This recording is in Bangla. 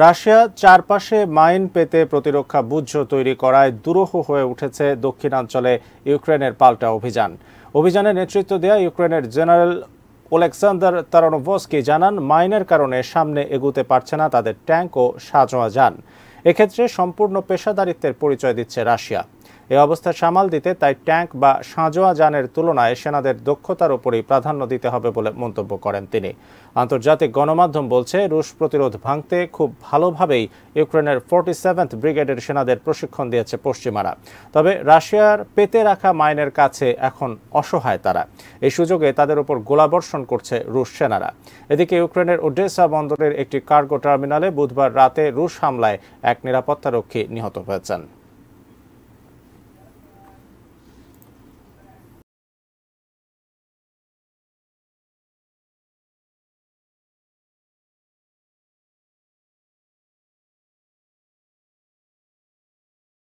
রাশিয়া চারপাশে মাইন পেতে প্রতিরক্ষা বুঝ তৈরি করায় দুরূহ হয়ে উঠেছে দক্ষিণাঞ্চলে ইউক্রেনের পাল্টা অভিযান। অভিযানে নেতৃত্ব দেয়া ইউক্রেনের জেনারেল ওলেকসান্দার তারানোভস্কি জানান, মাইনের কারণে সামনে এগুতে পারছে না তাদের ট্যাঙ্ক ও সাজোয়া যান। এক্ষেত্রে সম্পূর্ণ পেশাদারিত্বের পরিচয় দিচ্ছে রাশিয়া। এ অবস্থা সামাল দিতে তাই ট্যাঙ্ক বা সাঁজোয়া যানের তুলনায় সেনাদের দক্ষতার উপরই প্রাধান্য দিতে হবে বলে মন্তব্য করেন তিনি। আন্তর্জাতিক গণমাধ্যম বলছে, রুশ প্রতিরোধ ভাঙতে খুব ভালোভাবেই ইউক্রেনের ফোর্টি সেভেন্থ ব্রিগেডের সেনাদের প্রশিক্ষণ দিয়েছে পশ্চিমারা। তবে রাশিয়ার পেতে রাখা মাইনের কাছে এখন অসহায় তারা। এই সুযোগে তাদের উপর গোলাবর্ষণ করছে রুশ সেনারা। এদিকে ইউক্রেনের ওডেসা বন্দরের একটি কার্গো টার্মিনালে বুধবার রাতে রুশ হামলায় এক নিরাপত্তারক্ষী নিহত হয়েছেন।